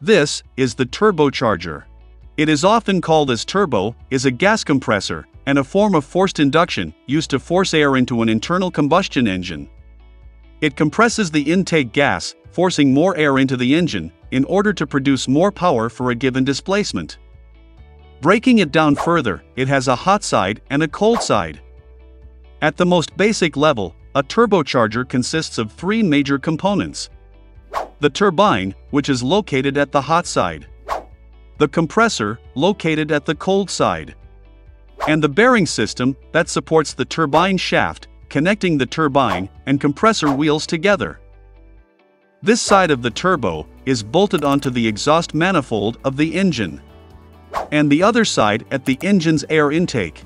This is the turbocharger. It is often called as turbo, is a gas compressor, and a form of forced induction used to force air into an internal combustion engine. It compresses the intake gas, forcing more air into the engine, in order to produce more power for a given displacement. Breaking it down further, it has a hot side and a cold side. At the most basic level, a turbocharger consists of three major components. The turbine, which is located at the hot side. The compressor, located at the cold side. And the bearing system, that supports the turbine shaft, connecting the turbine and compressor wheels together. This side of the turbo is bolted onto the exhaust manifold of the engine. And the other side at the engine's air intake.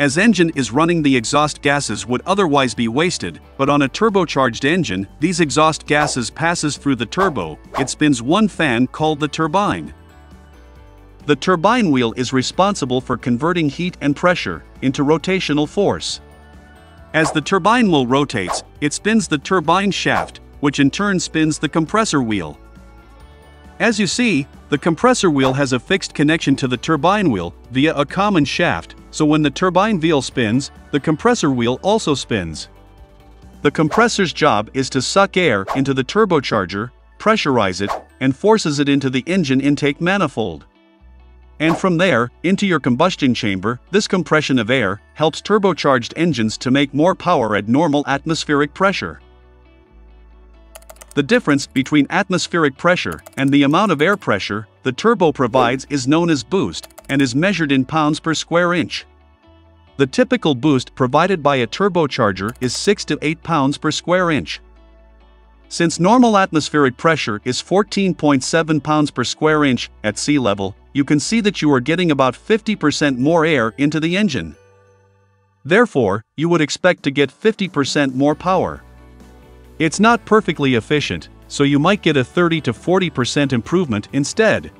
As engine is running the exhaust gases would otherwise be wasted, but on a turbocharged engine, these exhaust gases passes through the turbo, it spins one fan called the turbine. The turbine wheel is responsible for converting heat and pressure into rotational force. As the turbine wheel rotates, it spins the turbine shaft, which in turn spins the compressor wheel. As you see, the compressor wheel has a fixed connection to the turbine wheel via a common shaft, so when the turbine wheel spins, the compressor wheel also spins. The compressor's job is to suck air into the turbocharger, pressurize it, and forces it into the engine intake manifold. And from there, into your combustion chamber, this compression of air helps turbocharged engines to make more power at normal atmospheric pressure. The difference between atmospheric pressure and the amount of air pressure the turbo provides is known as boost and is measured in pounds per square inch. The typical boost provided by a turbocharger is 6 to 8 pounds per square inch. Since normal atmospheric pressure is 14.7 pounds per square inch at sea level, you can see that you are getting about 50% more air into the engine. Therefore, you would expect to get 50% more power. It's not perfectly efficient, so you might get a 30 to 40% improvement instead.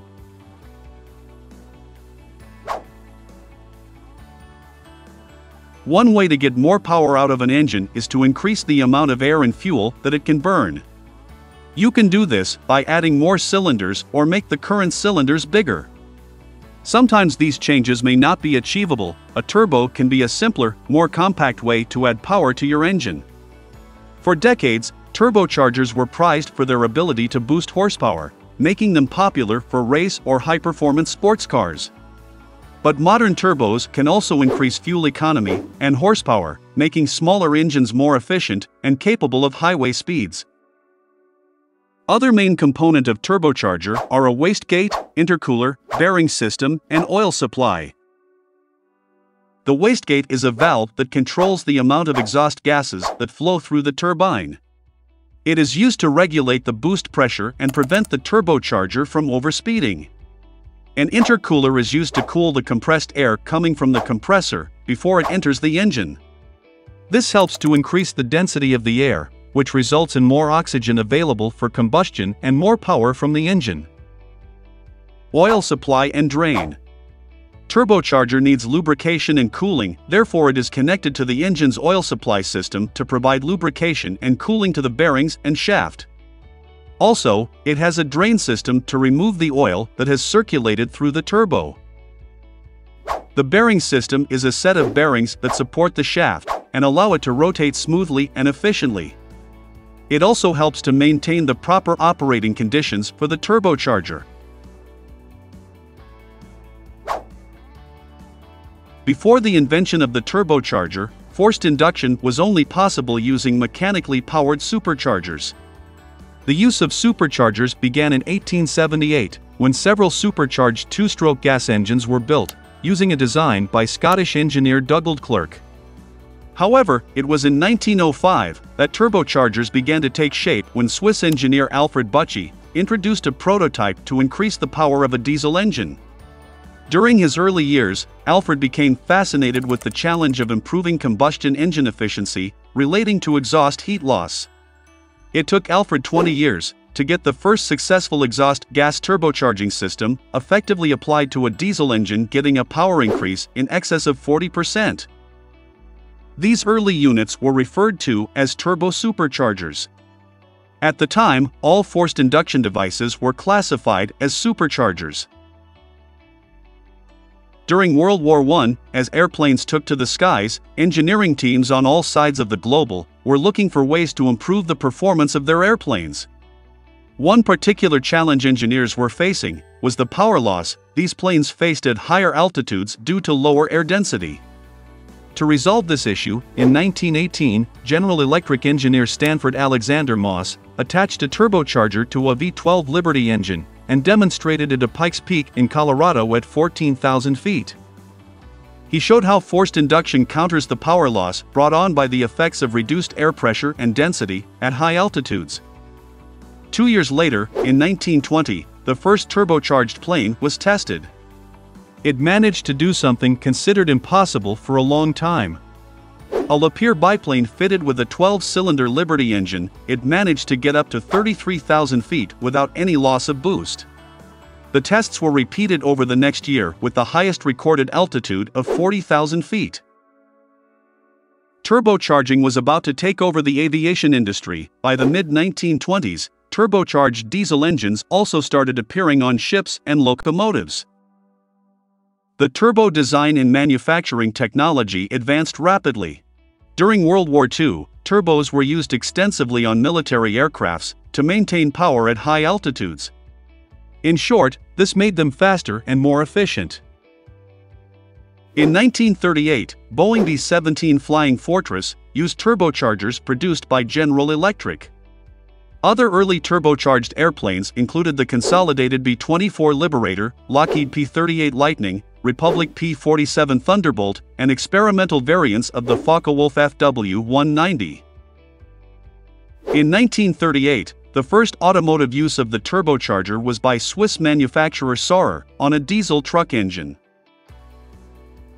One way to get more power out of an engine is to increase the amount of air and fuel that it can burn. You can do this by adding more cylinders or make the current cylinders bigger. Sometimes these changes may not be achievable, a turbo can be a simpler, more compact way to add power to your engine. For decades, turbochargers were prized for their ability to boost horsepower, making them popular for race or high-performance sports cars. But modern turbos can also increase fuel economy and horsepower, making smaller engines more efficient and capable of highway speeds. Other main component of turbocharger are a wastegate, intercooler, bearing system, and oil supply. The wastegate is a valve that controls the amount of exhaust gases that flow through the turbine. It is used to regulate the boost pressure and prevent the turbocharger from overspeeding. An intercooler is used to cool the compressed air coming from the compressor before it enters the engine. This helps to increase the density of the air, which results in more oxygen available for combustion and more power from the engine. Oil supply and drain turbocharger needs lubrication and cooling, therefore it is connected to the engine's oil supply system to provide lubrication and cooling to the bearings and shaft. Also, it has a drain system to remove the oil that has circulated through the turbo. The bearing system is a set of bearings that support the shaft and allow it to rotate smoothly and efficiently. It also helps to maintain the proper operating conditions for the turbocharger. Before the invention of the turbocharger, forced induction was only possible using mechanically powered superchargers. The use of superchargers began in 1878, when several supercharged two-stroke gas engines were built, using a design by Scottish engineer Dugald Clerk. However, it was in 1905 that turbochargers began to take shape when Swiss engineer Alfred Büchi introduced a prototype to increase the power of a diesel engine. During his early years, Alfred became fascinated with the challenge of improving combustion engine efficiency relating to exhaust heat loss. It took Alfred 20 years to get the first successful exhaust gas turbocharging system effectively applied to a diesel engine getting a power increase in excess of 40%. These early units were referred to as turbo superchargers. At the time, all forced induction devices were classified as superchargers. During World War I, as airplanes took to the skies, engineering teams on all sides of the global were looking for ways to improve the performance of their airplanes. One particular challenge engineers were facing was the power loss these planes faced at higher altitudes due to lower air density. To resolve this issue, in 1918, General Electric engineer Sanford Alexander Moss attached a turbocharger to a V-12 Liberty engine and demonstrated it at Pikes Peak in Colorado at 14,000 feet. He showed how forced induction counters the power loss brought on by the effects of reduced air pressure and density at high altitudes. Two years later, in 1920, the first turbocharged plane was tested. It managed to do something considered impossible for a long time. A LePere biplane fitted with a 12-cylinder Liberty engine, it managed to get up to 33,000 feet without any loss of boost. The tests were repeated over the next year with the highest recorded altitude of 40,000 feet. Turbocharging was about to take over the aviation industry. By the mid 1920s, turbocharged diesel engines also started appearing on ships and locomotives. The turbo design and manufacturing technology advanced rapidly. During World War II, turbos were used extensively on military aircrafts to maintain power at high altitudes. In short, this made them faster and more efficient. In 1938, Boeing B-17 Flying Fortress used turbochargers produced by General Electric. Other early turbocharged airplanes included the consolidated B-24 Liberator, Lockheed P-38 Lightning, Republic P-47 Thunderbolt, and experimental variants of the Focke-Wulf FW-190. In 1938, the first automotive use of the turbocharger was by Swiss manufacturer Saurer on a diesel truck engine.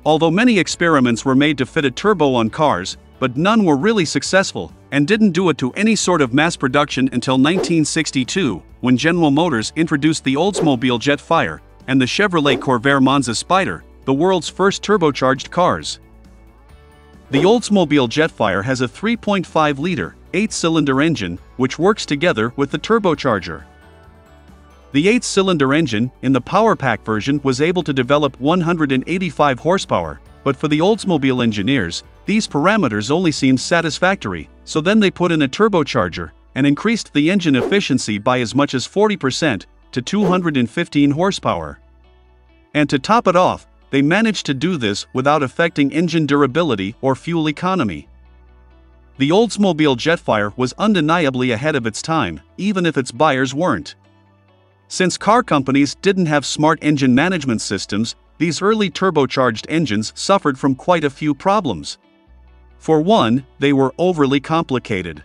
Although many experiments were made to fit a turbo on cars, but none were really successful, and didn't do it to any sort of mass production until 1962, when General Motors introduced the Oldsmobile Jetfire, and the Chevrolet Corvair Monza Spyder, the world's first turbocharged cars. The Oldsmobile Jetfire has a 3.5-liter, 8-cylinder engine, which works together with the turbocharger. The 8-cylinder engine, in the Power Pack version was able to develop 185 horsepower, but for the Oldsmobile engineers, these parameters only seemed satisfactory, so then they put in a turbocharger, and increased the engine efficiency by as much as 40%, to 215 horsepower. And to top it off, they managed to do this without affecting engine durability or fuel economy. The Oldsmobile Jetfire was undeniably ahead of its time, even if its buyers weren't. Since car companies didn't have smart engine management systems, these early turbocharged engines suffered from quite a few problems. For one, they were overly complicated.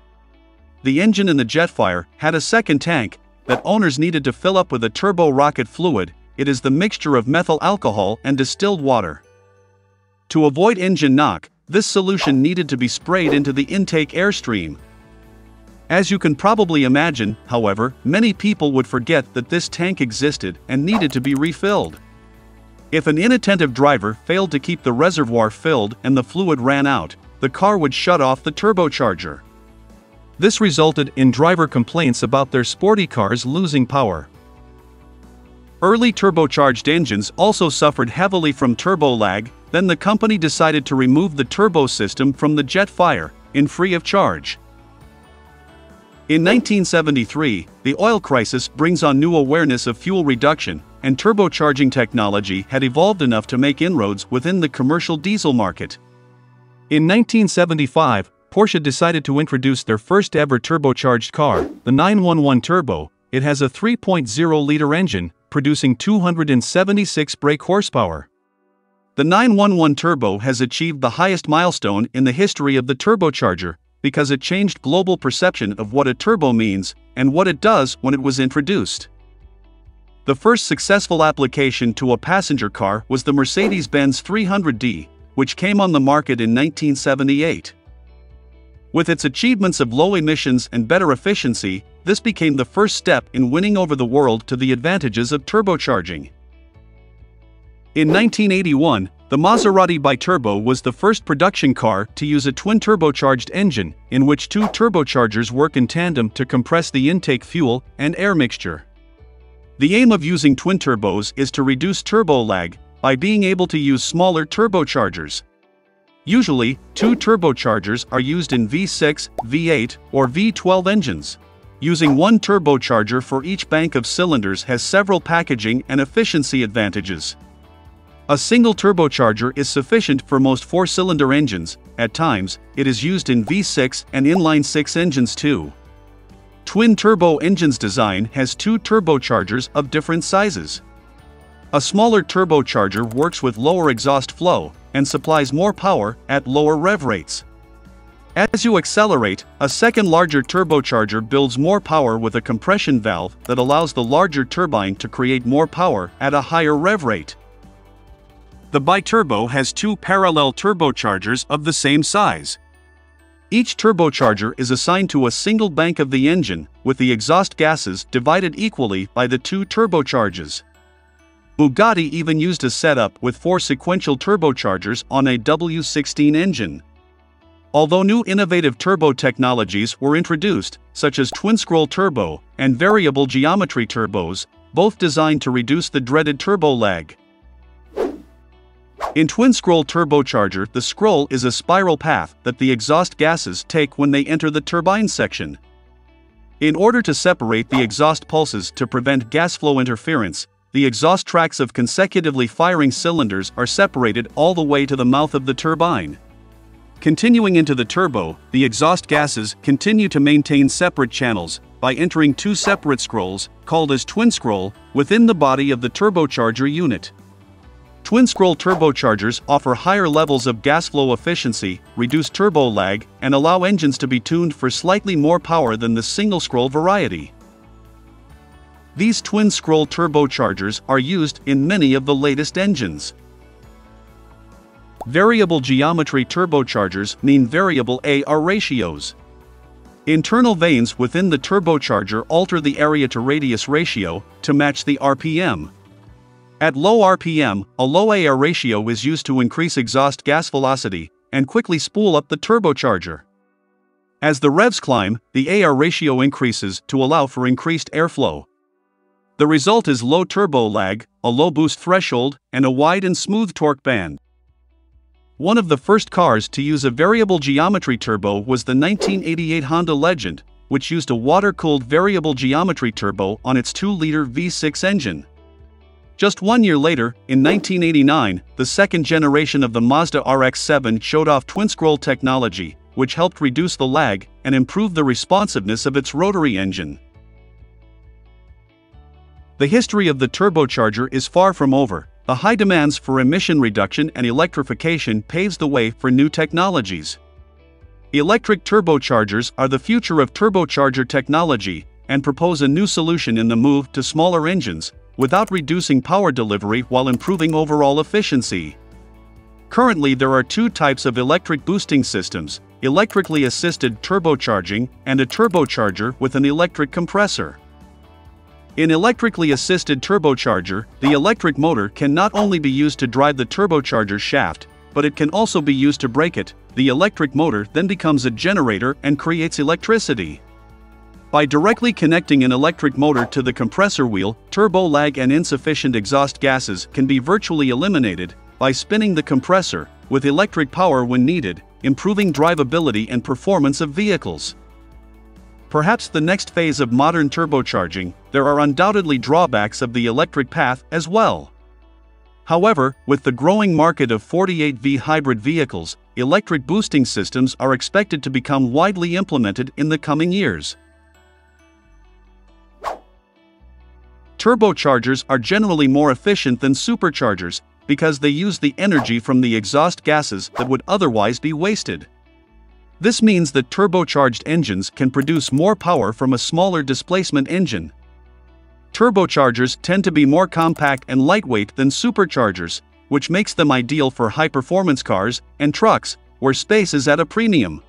The engine in the Jetfire had a second tank, that owners needed to fill up with a turbo rocket fluid, it is the mixture of methyl alcohol and distilled water. To avoid engine knock, this solution needed to be sprayed into the intake airstream. As you can probably imagine, however, many people would forget that this tank existed and needed to be refilled. If an inattentive driver failed to keep the reservoir filled and the fluid ran out, the car would shut off the turbocharger. This resulted in driver complaints about their sporty cars losing power. Early turbocharged engines also suffered heavily from turbo lag, then the company decided to remove the turbo system from the Jetfire, in free of charge. In 1973, the oil crisis brings on new awareness of fuel reduction, and turbocharging technology had evolved enough to make inroads within the commercial diesel market. In 1975, Porsche decided to introduce their first ever turbocharged car, the 911 Turbo. It has a 3.0 liter engine, producing 276 brake horsepower. The 911 Turbo has achieved the highest milestone in the history of the turbocharger because it changed global perception of what a turbo means and what it does when it was introduced. The first successful application to a passenger car was the Mercedes Benz 300D, which came on the market in 1978. With its achievements of low emissions and better efficiency, this became the first step in winning over the world to the advantages of turbocharging. In 1981, The Maserati Biturbo was the first production car to use a twin turbocharged engine, in which two turbochargers work in tandem to compress the intake fuel and air mixture. The aim of using twin turbos is to reduce turbo lag by being able to use smaller turbochargers. Usually, two turbochargers are used in V6, V8, or V12 engines. Using one turbocharger for each bank of cylinders has several packaging and efficiency advantages. A single turbocharger is sufficient for most four-cylinder engines, at times, it is used in V6 and inline-6 engines too. Twin-turbo engines design has two turbochargers of different sizes. A smaller turbocharger works with lower exhaust flow and supplies more power at lower rev rates. As you accelerate, a second larger turbocharger builds more power with a compression valve that allows the larger turbine to create more power at a higher rev rate. The biturbo has two parallel turbochargers of the same size. Each turbocharger is assigned to a single bank of the engine, with the exhaust gases divided equally by the two turbocharges. Bugatti even used a setup with four sequential turbochargers on a W16 engine. Although new innovative turbo technologies were introduced, such as twin-scroll turbo and variable geometry turbos, both designed to reduce the dreaded turbo lag. In twin-scroll turbocharger the scroll is a spiral path that the exhaust gases take when they enter the turbine section. In order to separate the exhaust pulses to prevent gas flow interference, the exhaust tracks of consecutively firing cylinders are separated all the way to the mouth of the turbine. Continuing into the turbo, the exhaust gases continue to maintain separate channels by entering two separate scrolls, called as twin scroll, within the body of the turbocharger unit. Twin-scroll turbochargers offer higher levels of gas flow efficiency, reduce turbo lag, and allow engines to be tuned for slightly more power than the single-scroll variety. These twin-scroll turbochargers are used in many of the latest engines. Variable geometry turbochargers mean variable AR ratios. Internal vanes within the turbocharger alter the area to radius ratio to match the RPM. At low RPM, a low AR ratio is used to increase exhaust gas velocity and quickly spool up the turbocharger. As the revs climb, the AR ratio increases to allow for increased airflow. The result is low turbo lag, a low boost threshold, and a wide and smooth torque band. One of the first cars to use a variable geometry turbo was the 1988 Honda Legend, which used a water-cooled variable geometry turbo on its 2-liter V6 engine. Just one year later, in 1989, the second generation of the Mazda RX-7 showed off twin-scroll technology, which helped reduce the lag and improve the responsiveness of its rotary engine. The history of the turbocharger is far from over. The high demands for emission reduction and electrification paves the way for new technologies. Electric turbochargers are the future of turbocharger technology and propose a new solution in the move to smaller engines, without reducing power delivery while improving overall efficiency. Currently there are two types of electric boosting systems, electrically assisted turbocharging and a turbocharger with an electric compressor. In electrically assisted turbocharger, the electric motor can not only be used to drive the turbocharger shaft, but it can also be used to brake it. The electric motor then becomes a generator and creates electricity. By directly connecting an electric motor to the compressor wheel, turbo lag and insufficient exhaust gases can be virtually eliminated by spinning the compressor with electric power when needed, improving drivability and performance of vehicles. Perhaps the next phase of modern turbocharging, there are undoubtedly drawbacks of the electric path as well. However, with the growing market of 48V hybrid vehicles, electric boosting systems are expected to become widely implemented in the coming years. Turbochargers are generally more efficient than superchargers because they use the energy from the exhaust gases that would otherwise be wasted. This means that turbocharged engines can produce more power from a smaller displacement engine. Turbochargers tend to be more compact and lightweight than superchargers, which makes them ideal for high-performance cars and trucks, where space is at a premium.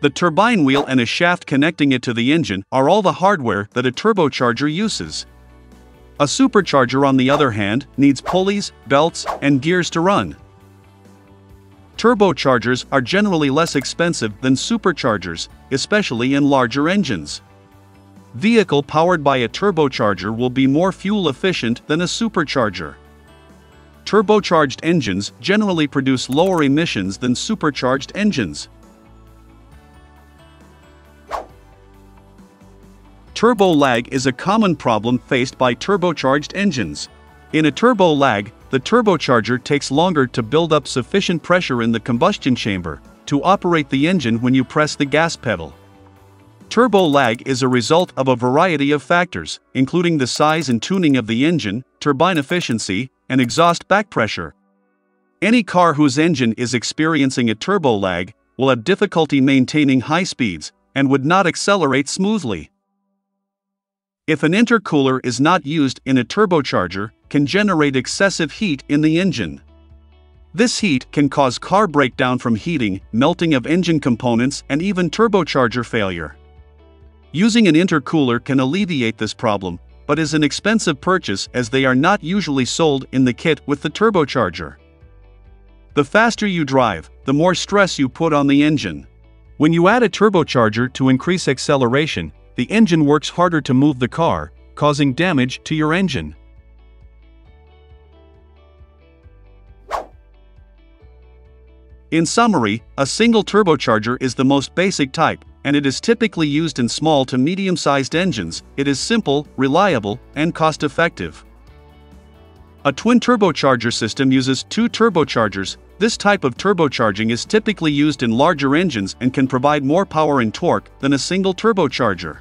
The turbine wheel and a shaft connecting it to the engine are all the hardware that a turbocharger uses. A supercharger on the other hand needs pulleys, belts, and gears to run. Turbochargers are generally less expensive than superchargers, especially in larger engines. Vehicle powered by a turbocharger will be more fuel efficient than a supercharger. Turbocharged engines generally produce lower emissions than supercharged engines. Turbo lag is a common problem faced by turbocharged engines. In a turbo lag, the turbocharger takes longer to build up sufficient pressure in the combustion chamber to operate the engine when you press the gas pedal. Turbo lag is a result of a variety of factors, including the size and tuning of the engine, turbine efficiency, and exhaust back pressure. Any car whose engine is experiencing a turbo lag will have difficulty maintaining high speeds and would not accelerate smoothly. If an intercooler is not used in a turbocharger, can generate excessive heat in the engine. This heat can cause car breakdown from heating, melting of engine components, and even turbocharger failure. Using an intercooler can alleviate this problem, but is an expensive purchase as they are not usually sold in the kit with the turbocharger. The faster you drive, the more stress you put on the engine. When you add a turbocharger to increase acceleration, the engine works harder to move the car, causing damage to your engine. In summary, a single turbocharger is the most basic type, and it is typically used in small to medium-sized engines. It is simple, reliable, and cost-effective. A twin turbocharger system uses two turbochargers. This type of turbocharging is typically used in larger engines and can provide more power and torque than a single turbocharger.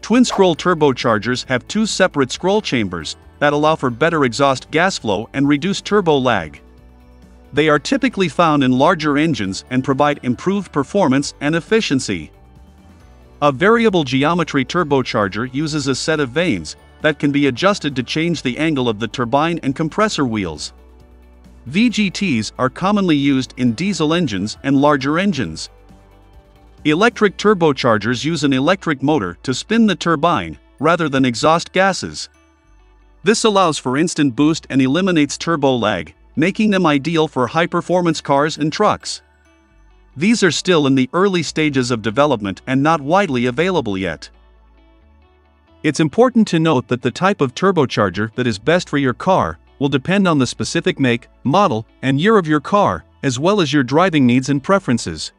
Twin-scroll turbochargers have two separate scroll chambers that allow for better exhaust gas flow and reduce turbo lag. They are typically found in larger engines and provide improved performance and efficiency. A variable geometry turbocharger uses a set of vanes that can be adjusted to change the angle of the turbine and compressor wheels. VGTs are commonly used in diesel engines and larger engines. Electric turbochargers use an electric motor to spin the turbine, rather than exhaust gases. This allows for instant boost and eliminates turbo lag, making them ideal for high-performance cars and trucks. These are still in the early stages of development and not widely available yet. It's important to note that the type of turbocharger that is best for your car will depend on the specific make, model, and year of your car, as well as your driving needs and preferences.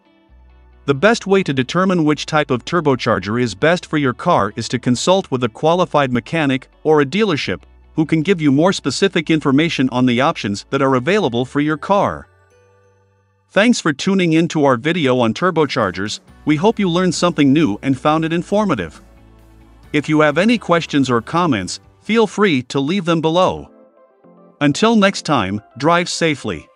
The best way to determine which type of turbocharger is best for your car is to consult with a qualified mechanic or a dealership who can give you more specific information on the options that are available for your car. Thanks for tuning in to our video on turbochargers, we hope you learned something new and found it informative. If you have any questions or comments, feel free to leave them below. Until next time, drive safely.